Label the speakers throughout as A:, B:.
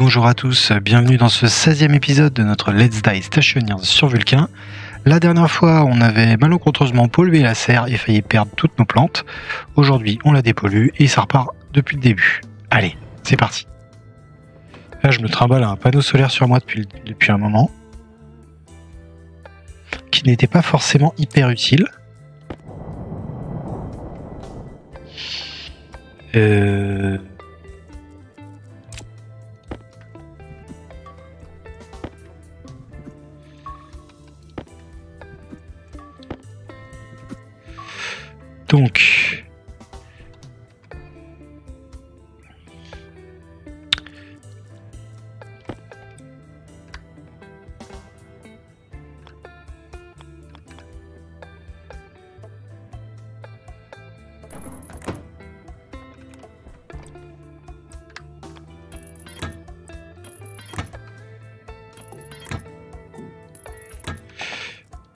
A: Bonjour à tous, bienvenue dans ce 16e épisode de notre Let's Die Stationers sur Vulcain. La dernière fois, on avait malencontreusement pollué la serre et failli perdre toutes nos plantes. Aujourd'hui, on la dépollue et ça repart depuis le début. Allez, c'est parti. Là, je me trimballe un panneau solaire sur moi depuis, depuis un moment, qui n'était pas forcément hyper utile. Euh... Donc,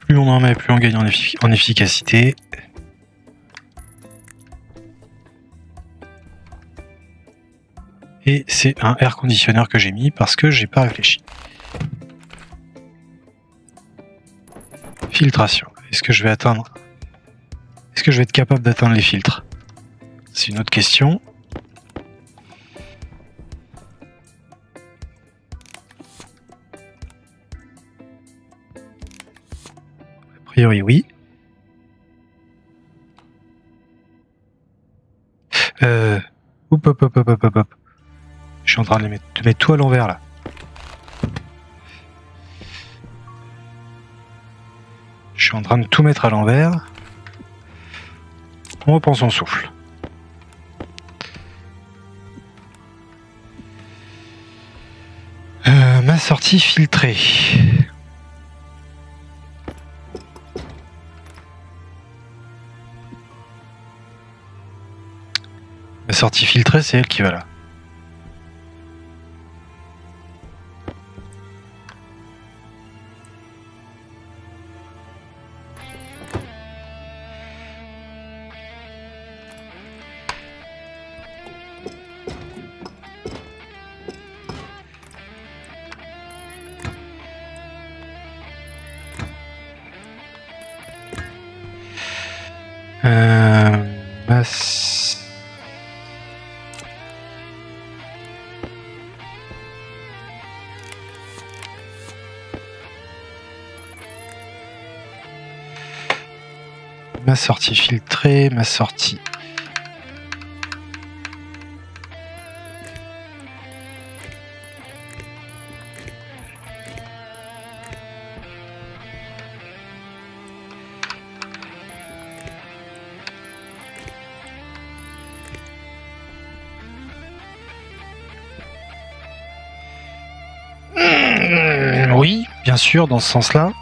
A: plus on en met, plus on gagne en, en efficacité. Et c'est un air conditionneur que j'ai mis parce que j'ai pas réfléchi. Filtration. Est-ce que je vais atteindre Est-ce que je vais être capable d'atteindre les filtres? C'est une autre question. A priori, oui. Euh... Hop, hop, hop, hop, hop, hop, hop. Je suis en train de, mettre tout à l'envers là. Je suis en train de tout mettre à l'envers. On reprend son souffle. Euh, ma sortie filtrée. Ma sortie filtrée, c'est elle qui va là. Sortie filtrée, ma sortie. Mmh, Oui, bien sûr, dans ce sens-là.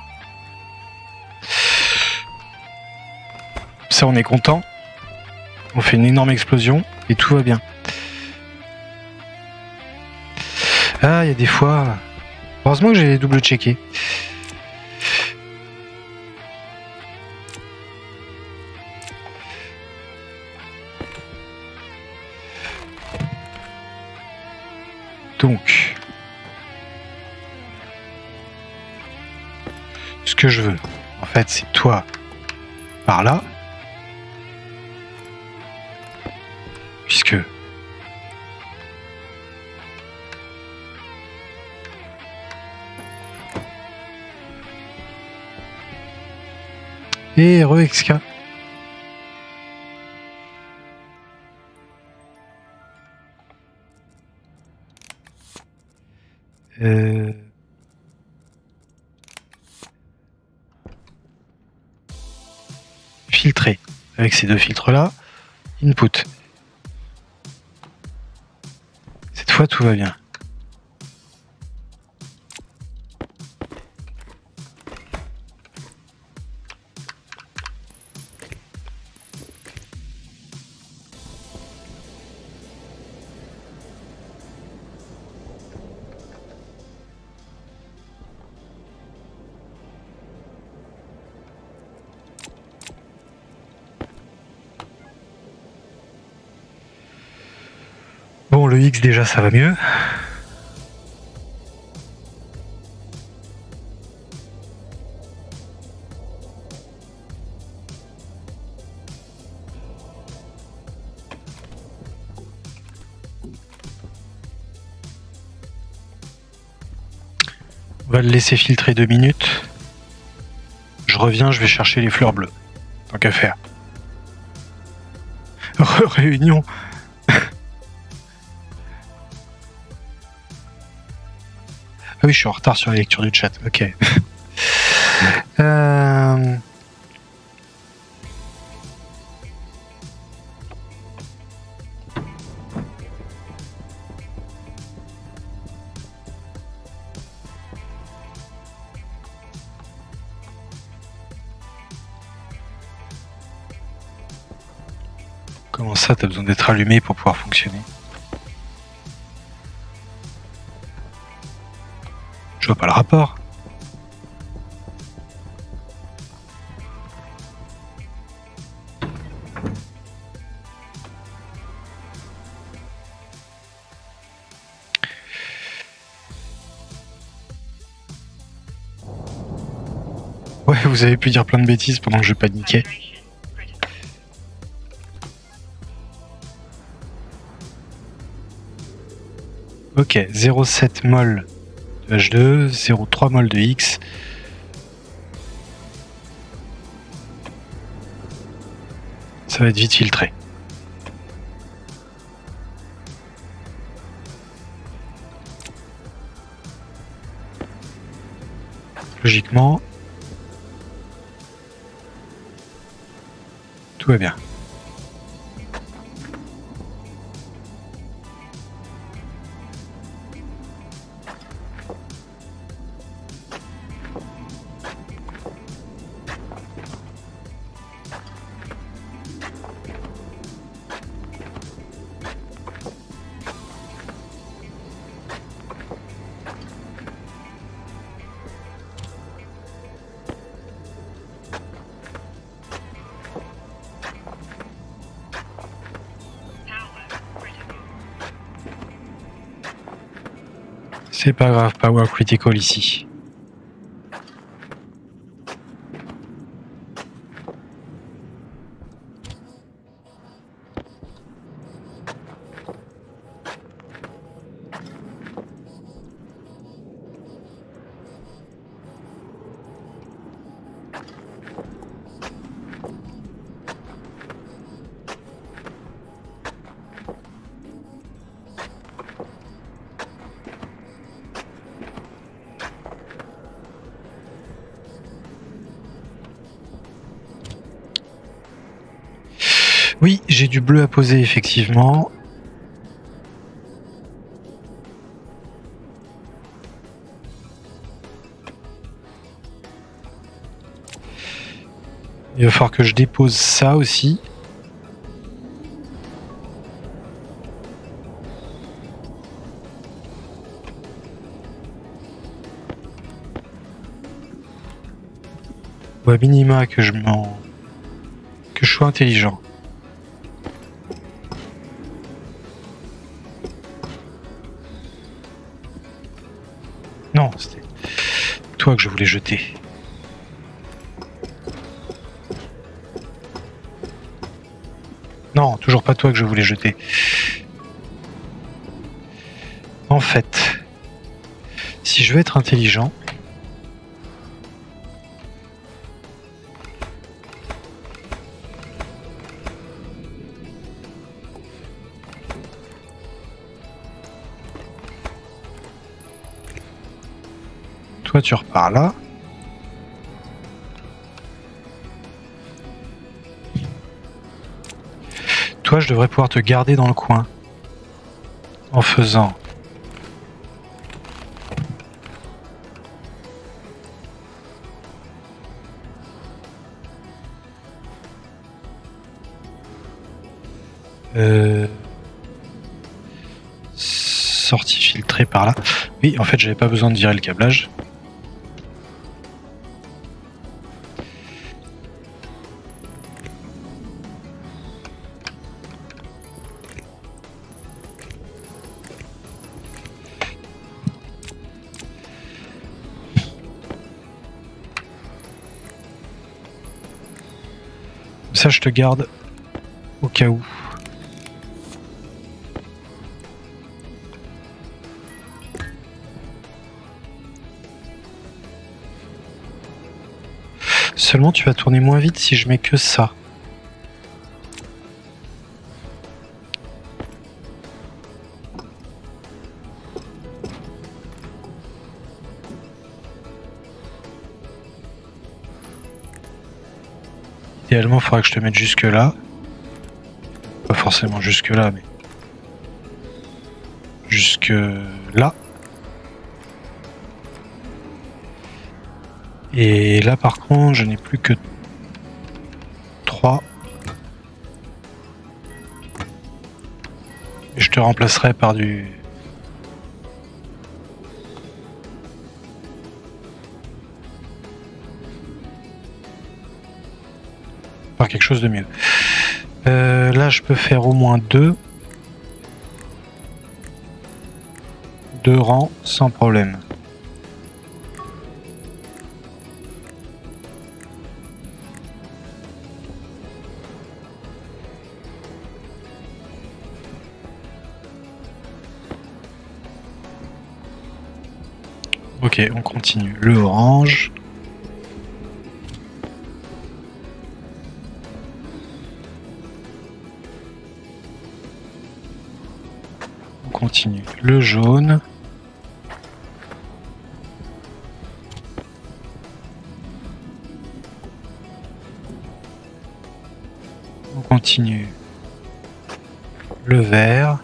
A: On est content. On fait une énorme explosion et tout va bien. Ah, il y a des fois. Heureusement que j'ai double checké. Donc. Ce que je veux, en fait, c'est toi par là. Et re-exca. Euh... Filtrer avec ces deux filtres là. Input. Cette fois tout va bien. le X déjà ça va mieux. On va le laisser filtrer deux minutes. Je reviens, je vais chercher les fleurs bleues. Tant qu'à faire. Réunion ah oui, je suis en retard sur la lecture du chat. Ok. euh... Comment ça, t'as besoin d'être allumé pour pouvoir fonctionner? Je vois pas le rapport. Ouais, vous avez pu dire plein de bêtises pendant que je paniquais. Ok, 0,7 mol de H2, 0,3 mol de X. Ça va être vite filtré. Logiquement, tout va bien. C'est pas grave, Power Critical ici. Oui, j'ai du bleu à poser effectivement. Il va falloir que je dépose ça aussi. Ou à minima que je m'en... que je sois intelligent. Toi que je voulais jeter. Non, toujours pas toi que je voulais jeter. En fait, si je veux être intelligent, toi tu repars là. Toi, je devrais pouvoir te garder dans le coin en faisant Euh, sortie filtrée par là. Oui, en fait, j'avais pas besoin de virer le câblage. te garde au cas où. Seulement tu vas tourner moins vite si je mets que ça. Idéalement, il faudrait que je te mette jusque là. Pas forcément jusque là, mais jusque là. Et là, par contre, je n'ai plus que 3. Je te remplacerai par du quelque chose de mieux. Euh, là, je peux faire au moins deux. Deux rangs sans problème. Ok, on continue. Le orange. Le jaune. On continue. Le vert.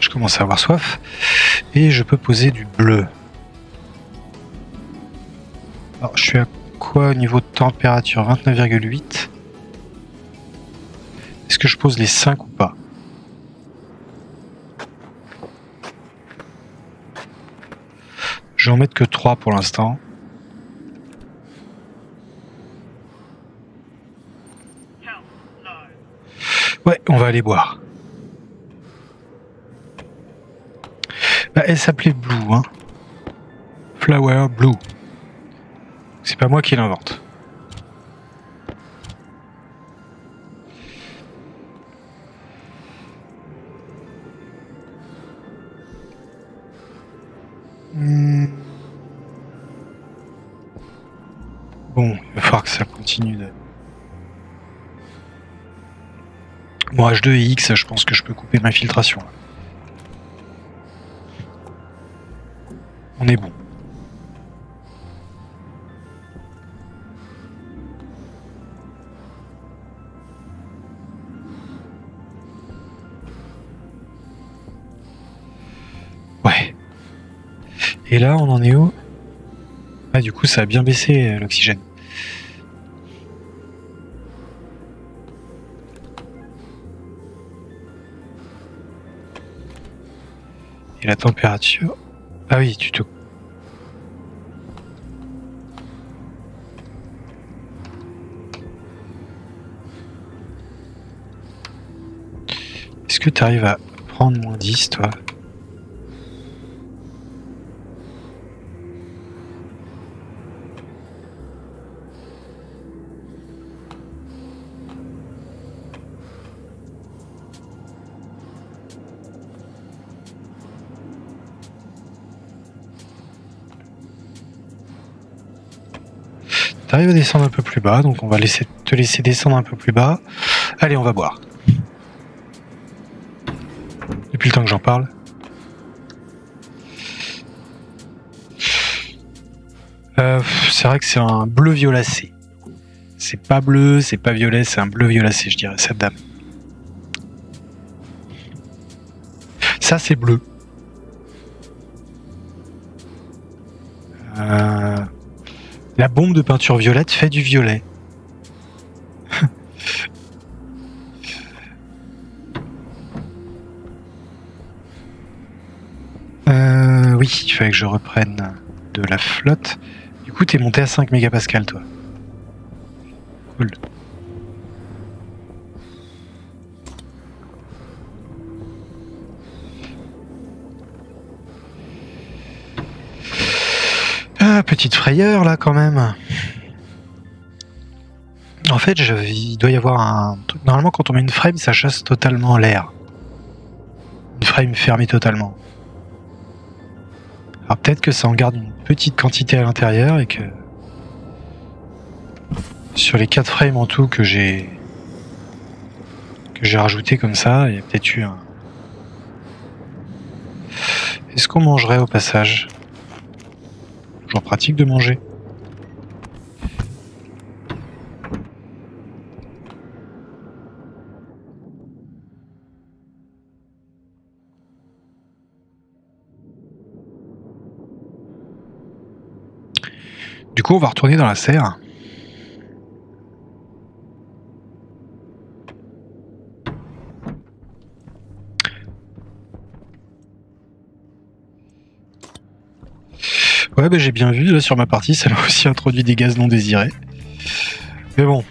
A: Je commence à avoir soif. Et je peux poser du bleu. Alors, je suis à quoi au niveau de température? 29,8. Est-ce que je pose les 5 ou pas? Je vais en mettre que 3 pour l'instant. Ouais, on va aller boire. Bah, elle s'appelait Blue, hein. Flower Blue. C'est pas moi qui l'invente. Hmm. Bon, il va falloir que ça continue de... Bon, H2 et X, je pense que je peux couper ma filtration. On est bon. Et là, on en est où? Ah, du coup, ça a bien baissé euh, l'oxygène. Et la température? Ah oui, tu te... Est-ce que tu arrives à prendre moins 10, toi? T'arrives à descendre un peu plus bas, donc on va te laisser descendre un peu plus bas. Allez, on va boire. Depuis le temps que j'en parle. Euh, c'est vrai que c'est un bleu violacé. C'est pas bleu, c'est pas violet, c'est un bleu violacé, je dirais, cette dame. Ça, c'est bleu. La bombe de peinture violette fait du violet. euh, oui, il fallait que je reprenne de la flotte. Du coup, t'es monté à 5 mégapascales, toi. Cool. Petite frayeur là quand même. En fait, il doit y avoir un truc. Normalement, quand on met une frame, ça chasse totalement l'air. Une frame fermée totalement. Alors peut-être que ça en garde une petite quantité à l'intérieur et que sur les 4 frames en tout que j'ai que j'ai rajouté comme ça, il y a peut-être eu un. Est-ce qu'on mangerait au passage? Toujours pratique de manger. Du coup, on va retourner dans la serre. Bah, j'ai bien vu, là, sur ma partie, ça a aussi introduit des gaz non désirés. Mais bon.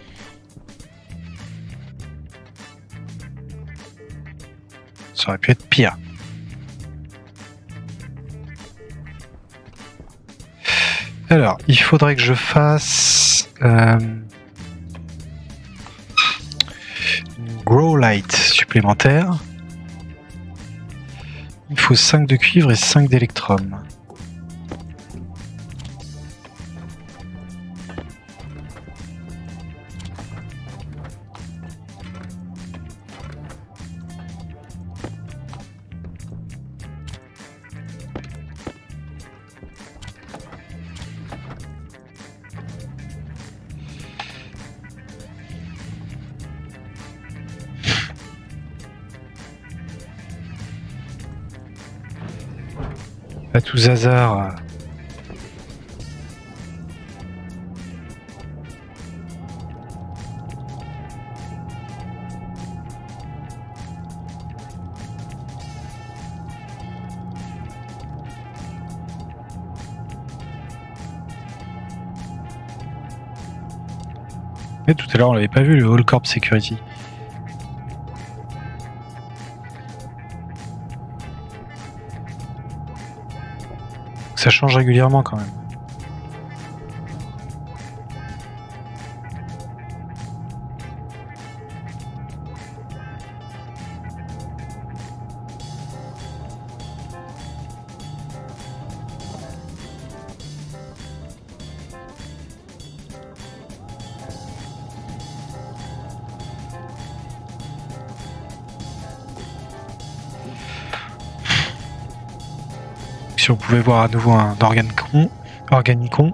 A: Ça aurait pu être pire. Alors, il faudrait que je fasse euh, une grow light supplémentaire. Il faut 5 de cuivre et 5 d'électrum. Tous hasard. Et tout à l'heure, on l'avait pas vu le All Corp Security. Ça change régulièrement quand même. On pouvait voir à nouveau un organicon, organicon.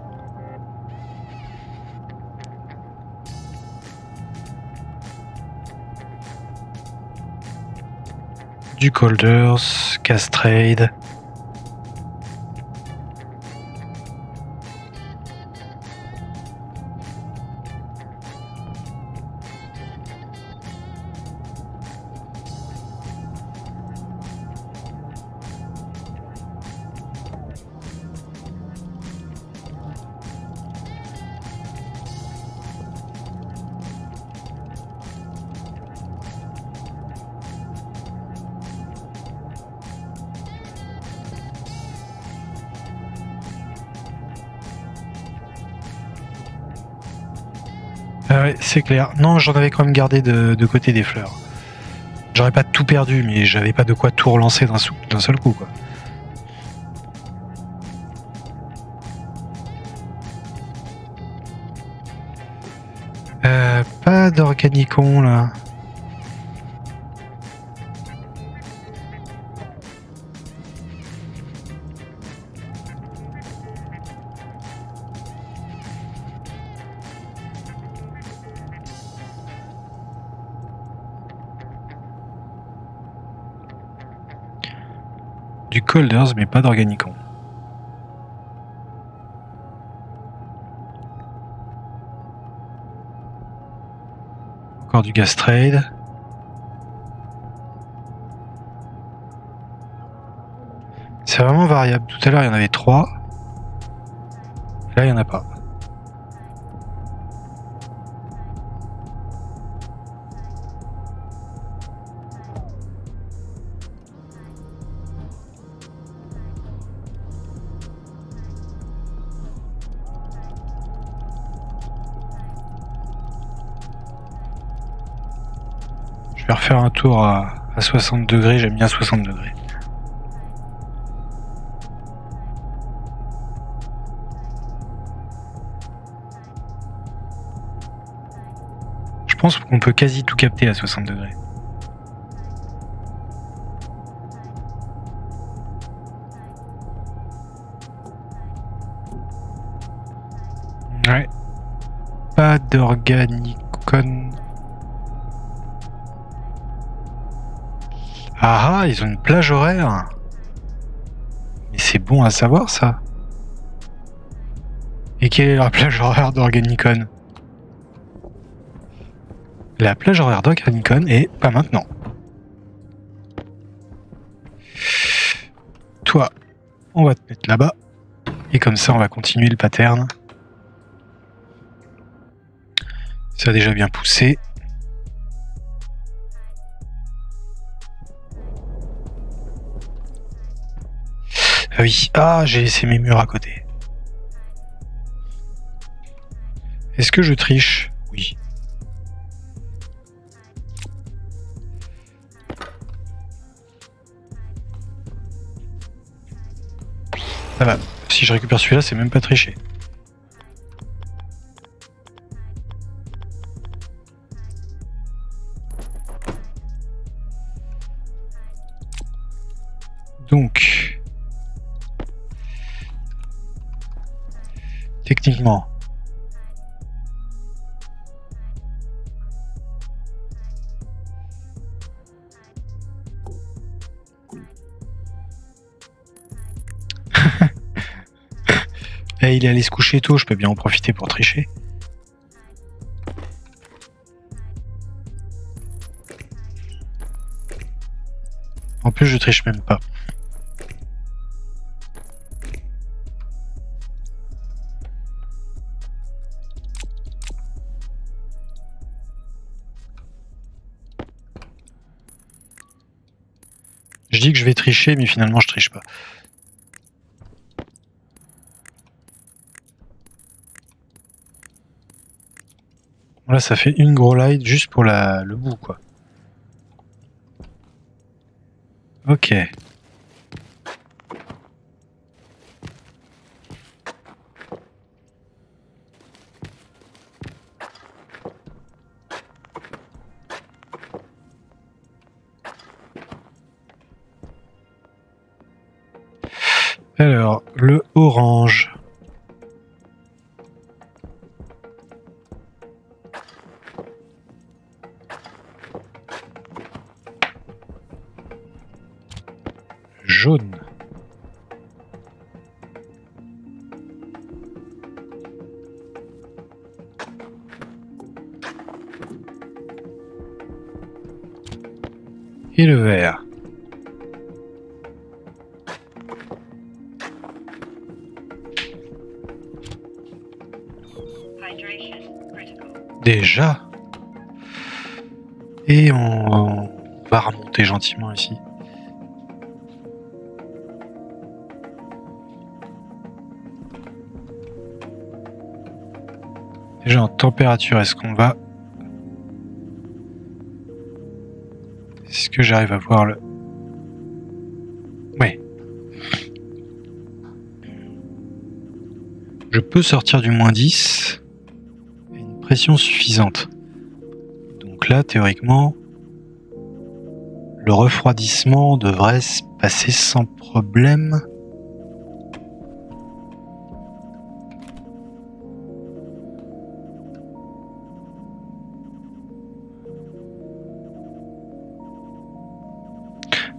A: Du Colders, Castrade. C'est clair. Non, j'en avais quand même gardé de, côté des fleurs. J'aurais pas tout perdu, mais j'avais pas de quoi tout relancer d'un seul coup. Euh, pas d'organicon là. Mais pas d'organicon. Encore du Gastrade. C'est vraiment variable. Tout à l'heure, il y en avait trois. Là, il n'y en a pas. Refaire un tour à, à 60 degrés. J'aime bien 60 degrés. Je pense qu'on peut quasi tout capter à 60 degrés. Ouais. Pas d'organicon. Ah ah, ils ont une plage horaire. Mais c'est bon à savoir ça. Et quelle est la plage horaire d'Organicon La plage horaire d'Organicon est pas maintenant. Toi, on va te mettre là-bas. Et comme ça, on va continuer le pattern. Ça a déjà bien poussé. Ah oui, ah, j'ai laissé mes murs à côté. Est-ce que je triche? Oui. Ça va. Si je récupère celui-là, c'est même pas tricher. Donc, techniquement, Eh, il est allé se coucher tôt, je peux bien en profiter pour tricher. En plus, je triche même pas. Que je vais tricher, mais finalement je triche pas. Là, ça fait une gros light juste pour la, le bout, quoi. Ok. Alors, le orange. Jaune. Et le vert. Déjà Et on va remonter gentiment ici. Déjà en température, est-ce qu'on va... Est-ce que j'arrive à voir le... Ouais. Je peux sortir du moins 10 une suffisante. Donc là, théoriquement, le refroidissement devrait se passer sans problème.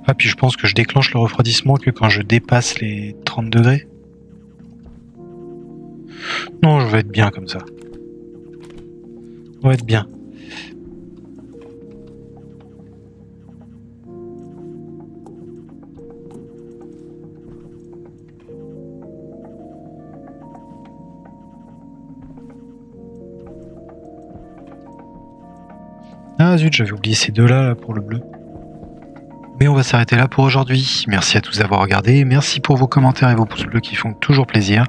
A: Ah, puis je pense que je déclenche le refroidissement que quand je dépasse les 30 degrés. Non, je vais être bien comme ça. On va être bien. Ah zut, j'avais oublié ces deux-là là, pour le bleu. Mais on va s'arrêter là pour aujourd'hui. Merci à tous d'avoir regardé. Merci pour vos commentaires et vos pouces bleus qui font toujours plaisir.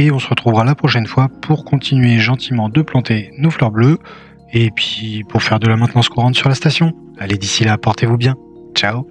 A: Et on se retrouvera la prochaine fois pour continuer gentiment de planter nos fleurs bleues et puis pour faire de la maintenance courante sur la station. Allez, d'ici là, portez-vous bien. Ciao